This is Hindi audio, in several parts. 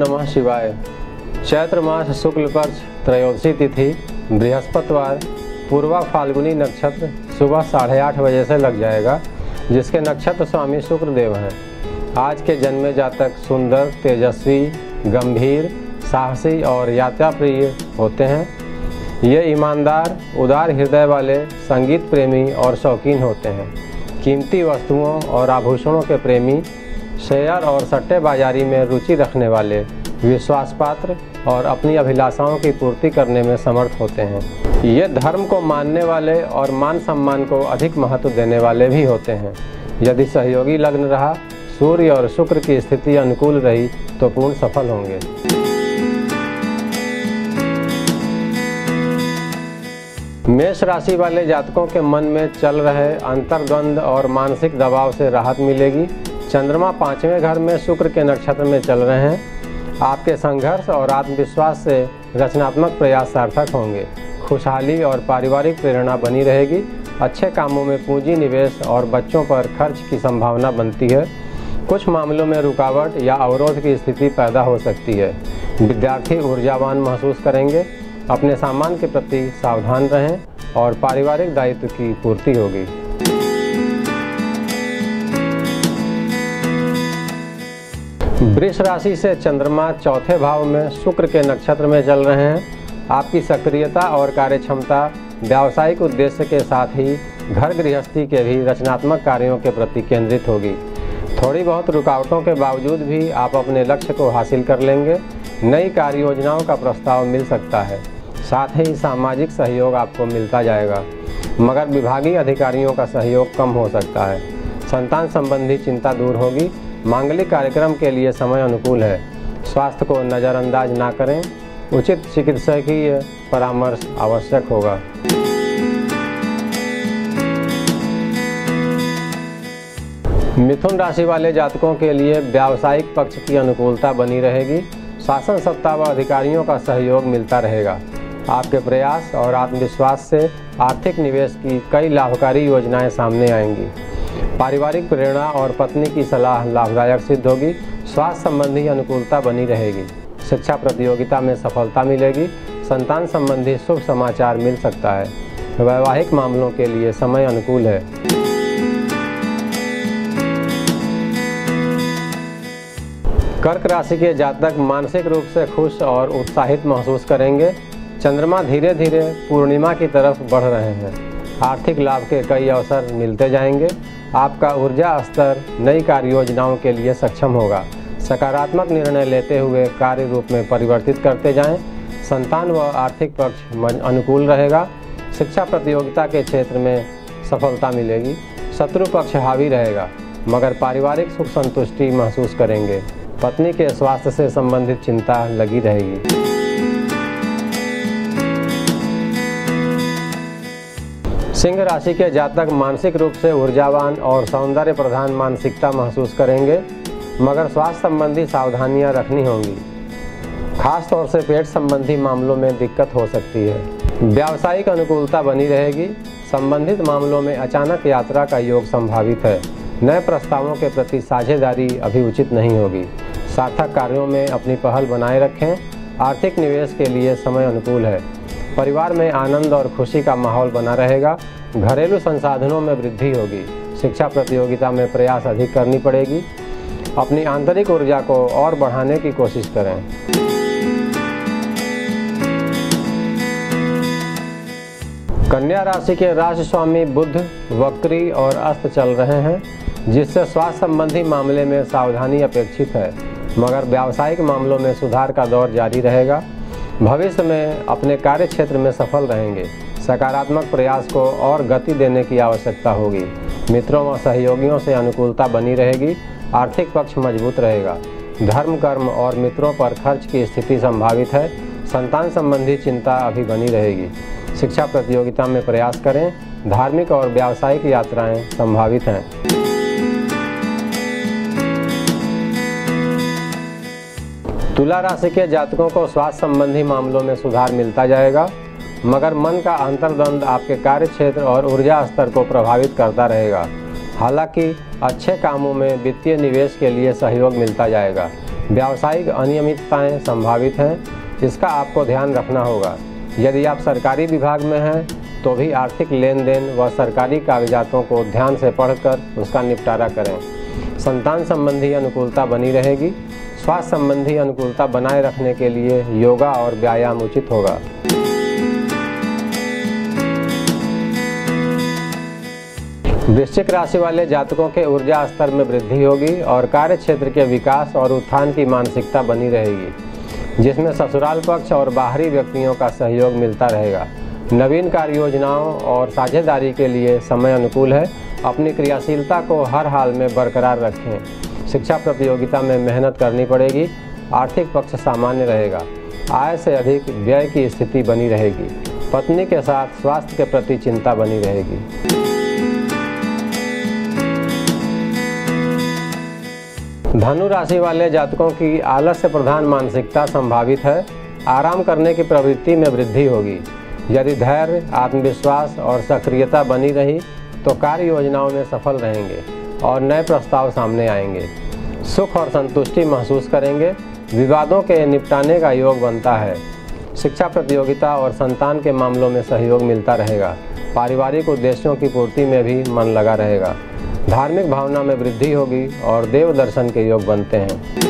नमः शिवाय। चैत्र मास शुक्ल पक्ष त्रयोदशी तिथि, बृहस्पतिवार, पूर्वा फाल्गुनी नक्षत्र सुबह साढ़े आठ बजे से लग जाएगा, जिसके नक्षत्र स्वामी शुक्रदेव हैं। आज के जन्मे जातक सुंदर, तेजस्वी, गंभीर, साहसी और यात्रा प्रिय होते हैं। ये ईमानदार, उदार हृदय वाले, संगीत प्रेमी और शौकीन होते हैं। कीमती वस्तुओं और आभूषणों के प्रेमी शेयर और सट्टेबाजारी में रुचि रखने वाले विश्वास पात्र और अपनी अभिलाषाओं की पूर्ति करने में समर्थ होते हैं। ये धर्म को मानने वाले और मान सम्मान को अधिक महत्व देने वाले भी होते हैं। यदि सहयोगी लग्न रहा, सूर्य और शुक्र की स्थिति अनुकूल रही तो पूर्ण सफल होंगे। मेष राशि वाले जातकों के मन में चल रहे अंतर्द्वंद और मानसिक दबाव से राहत मिलेगी। चंद्रमा पाँचवें घर में शुक्र के नक्षत्र में चल रहे हैं। आपके संघर्ष और आत्मविश्वास से रचनात्मक प्रयास सार्थक होंगे। खुशहाली और पारिवारिक प्रेरणा बनी रहेगी। अच्छे कामों में पूंजी, निवेश और बच्चों पर खर्च की संभावना बनती है। कुछ मामलों में रुकावट या अवरोध की स्थिति पैदा हो सकती है। विद्यार्थी ऊर्जावान महसूस करेंगे। अपने सामान के प्रति सावधान रहें और पारिवारिक दायित्व की पूर्ति होगी। वृष राशि से चंद्रमा चौथे भाव में शुक्र के नक्षत्र में चल रहे हैं। आपकी सक्रियता और कार्यक्षमता व्यावसायिक उद्देश्य के साथ ही घर गृहस्थी के भी रचनात्मक कार्यों के प्रति केंद्रित होगी। थोड़ी बहुत रुकावटों के बावजूद भी आप अपने लक्ष्य को हासिल कर लेंगे। नई कार्य योजनाओं का प्रस्ताव मिल सकता है। साथ ही सामाजिक सहयोग आपको मिलता जाएगा। मगर विभागीय अधिकारियों का सहयोग कम हो सकता है। संतान संबंधी चिंता दूर होगी। मांगलिक कार्यक्रम के लिए समय अनुकूल है। स्वास्थ्य को नज़रअंदाज ना करें। उचित चिकित्सकीय परामर्श आवश्यक होगा। मिथुन राशि वाले जातकों के लिए व्यावसायिक पक्ष की अनुकूलता बनी रहेगी। शासन सत्ता व अधिकारियों का सहयोग मिलता रहेगा। आपके प्रयास और आत्मविश्वास से आर्थिक निवेश की कई लाभकारी योजनाएँ सामने आएँगी। पारिवारिक प्रेरणा और पत्नी की सलाह लाभदायक सिद्ध होगी। स्वास्थ्य संबंधी अनुकूलता बनी रहेगी। शिक्षा प्रतियोगिता में सफलता मिलेगी। संतान संबंधी शुभ समाचार मिल सकता है। वैवाहिक मामलों के लिए समय अनुकूल है। कर्क राशि के जातक मानसिक रूप से खुश और उत्साहित महसूस करेंगे। चंद्रमा धीरे धीरे पूर्णिमा की तरफ़ बढ़ रहे हैं। आर्थिक लाभ के कई अवसर मिलते जाएँगे। आपका ऊर्जा स्तर नई कार्य योजनाओं के लिए सक्षम होगा। सकारात्मक निर्णय लेते हुए कार्य रूप में परिवर्तित करते जाएँ। संतान व आर्थिक पक्ष अनुकूल रहेगा। शिक्षा प्रतियोगिता के क्षेत्र में सफलता मिलेगी। शत्रु पक्ष हावी रहेगा, मगर पारिवारिक सुख संतुष्टि महसूस करेंगे। पत्नी के स्वास्थ्य से संबंधित चिंता लगी रहेगी। सिंह राशि के जातक मानसिक रूप से ऊर्जावान और सौंदर्य प्रधान मानसिकता महसूस करेंगे, मगर स्वास्थ्य संबंधी सावधानियाँ रखनी होंगी। खास तौर से पेट संबंधी मामलों में दिक्कत हो सकती है। व्यावसायिक अनुकूलता बनी रहेगी। संबंधित मामलों में अचानक यात्रा का योग संभावित है। नए प्रस्तावों के प्रति साझेदारी अभी उचित नहीं होगी। सार्थक कार्यों में अपनी पहल बनाए रखें। आर्थिक निवेश के लिए समय अनुकूल है। परिवार में आनंद और खुशी का माहौल बना रहेगा। घरेलू संसाधनों में वृद्धि होगी। शिक्षा प्रतियोगिता में प्रयास अधिक करनी पड़ेगी। अपनी आंतरिक ऊर्जा को और बढ़ाने की कोशिश करें। कन्या राशि के राशि स्वामी बुद्ध वक्री और अस्त चल रहे हैं, जिससे स्वास्थ्य संबंधी मामले में सावधानी अपेक्षित है। मगर व्यावसायिक मामलों में सुधार का दौर जारी रहेगा। भविष्य में अपने कार्य क्षेत्र में सफल रहेंगे। सकारात्मक प्रयास को और गति देने की आवश्यकता होगी। मित्रों व सहयोगियों से अनुकूलता बनी रहेगी, आर्थिक पक्ष मज़बूत रहेगा। धर्म, कर्म और मित्रों पर खर्च की स्थिति संभावित है। संतान संबंधी चिंता अभी बनी रहेगी। शिक्षा प्रतियोगिता में प्रयास करें। धार्मिक और व्यावसायिक यात्राएँ संभावित हैं। तुला राशि के जातकों को स्वास्थ्य संबंधी मामलों में सुधार मिलता जाएगा, मगर मन का अंतर्द्वंद आपके कार्य क्षेत्र और ऊर्जा स्तर को प्रभावित करता रहेगा। हालाँकि, अच्छे कामों में वित्तीय निवेश के लिए सहयोग मिलता जाएगा। व्यावसायिक अनियमितताएँ संभावित हैं इसका आपको ध्यान रखना होगा। यदि आप सरकारी विभाग में हैं तो भी आर्थिक लेन देन व सरकारी कागजातों को ध्यान से पढ़कर उसका निपटारा करें। संतान संबंधी अनुकूलता बनी रहेगी स्वास्थ्य संबंधी अनुकूलता बनाए रखने के लिए योगा और व्यायाम उचित होगा। वृश्चिक राशि वाले जातकों के ऊर्जा स्तर में वृद्धि होगी और कार्य क्षेत्र के विकास और उत्थान की मानसिकता बनी रहेगी, जिसमें ससुराल पक्ष और बाहरी व्यक्तियों का सहयोग मिलता रहेगा। नवीन कार्य योजनाओं और साझेदारी के लिए समय अनुकूल है। अपनी क्रियाशीलता को हर हाल में बरकरार रखें। शिक्षा प्रतियोगिता में मेहनत करनी पड़ेगी, आर्थिक पक्ष सामान्य रहेगा, आय से अधिक व्यय की स्थिति बनी रहेगी, पत्नी के साथ स्वास्थ्य के प्रति चिंता बनी रहेगी। धनु राशि वाले जातकों की आलस्य प्रधान मानसिकता संभावित है, आराम करने की प्रवृत्ति में वृद्धि होगी। यदि धैर्य, आत्मविश्वास और सक्रियता बनी रही तो कार्य योजनाओं में सफल रहेंगे। और नए प्रस्ताव सामने आएँगे। सुख और संतुष्टि महसूस करेंगे। विवादों के निपटाने का योग बनता है। शिक्षा प्रतियोगिता और संतान के मामलों में सहयोग मिलता रहेगा। पारिवारिक उद्देश्यों की पूर्ति में भी मन लगा रहेगा। धार्मिक भावना में वृद्धि होगी और देव दर्शन के योग बनते हैं।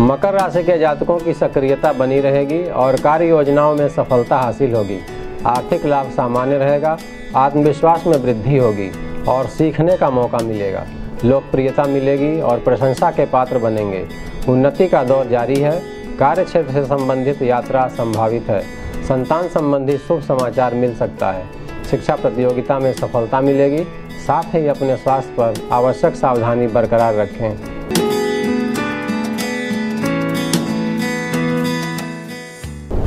मकर राशि के जातकों की सक्रियता बनी रहेगी और कार्य योजनाओं में सफलता हासिल होगी। आर्थिक लाभ सामान्य रहेगा, आत्मविश्वास में वृद्धि होगी और सीखने का मौका मिलेगा। लोकप्रियता मिलेगी और प्रशंसा के पात्र बनेंगे। उन्नति का दौर जारी है। कार्य क्षेत्र से संबंधित यात्रा संभावित है। संतान संबंधी शुभ समाचार मिल सकता है। शिक्षा प्रतियोगिता में सफलता मिलेगी। साथ ही अपने स्वास्थ्य पर आवश्यक सावधानी बरकरार रखें।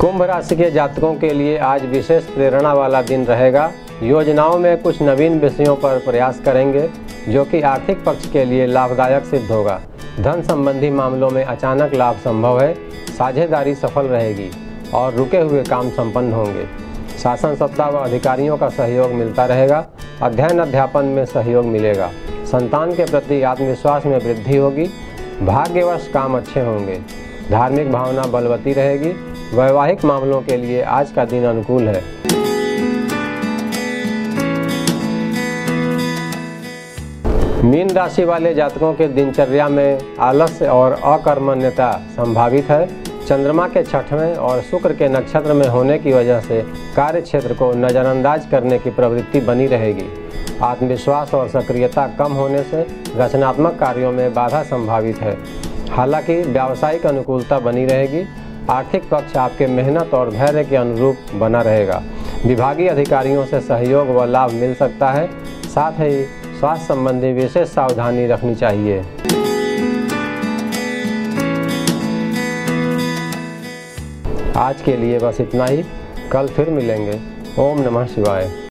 कुंभ राशि के जातकों के लिए आज विशेष प्रेरणा वाला दिन रहेगा। योजनाओं में कुछ नवीन विषयों पर प्रयास करेंगे, जो कि आर्थिक पक्ष के लिए लाभदायक सिद्ध होगा। धन संबंधी मामलों में अचानक लाभ संभव है, साझेदारी सफल रहेगी और रुके हुए काम संपन्न होंगे। शासन सत्ता व अधिकारियों का सहयोग मिलता रहेगा, अध्ययन अध्यापन में सहयोग मिलेगा। संतान के प्रति आत्मविश्वास में वृद्धि होगी, भाग्यवश काम अच्छे होंगे। धार्मिक भावना बलवती रहेगी वैवाहिक मामलों के लिए आज का दिन अनुकूल है। मीन राशि वाले जातकों के दिनचर्या में आलस्य और अकर्मण्यता संभावित है। चंद्रमा के छठवें और शुक्र के नक्षत्र में होने की वजह से कार्य क्षेत्र को नज़रअंदाज करने की प्रवृत्ति बनी रहेगी। आत्मविश्वास और सक्रियता कम होने से रचनात्मक कार्यों में बाधा संभावित है। हालाँकि व्यावसायिक अनुकूलता बनी रहेगी। आर्थिक पक्ष आपके मेहनत और धैर्य के अनुरूप बना रहेगा। विभागीय अधिकारियों से सहयोग व लाभ मिल सकता है। साथ ही स्वास्थ्य संबंधी विशेष सावधानी रखनी चाहिए। आज के लिए बस इतना ही। कल फिर मिलेंगे। ओम नमः शिवाय।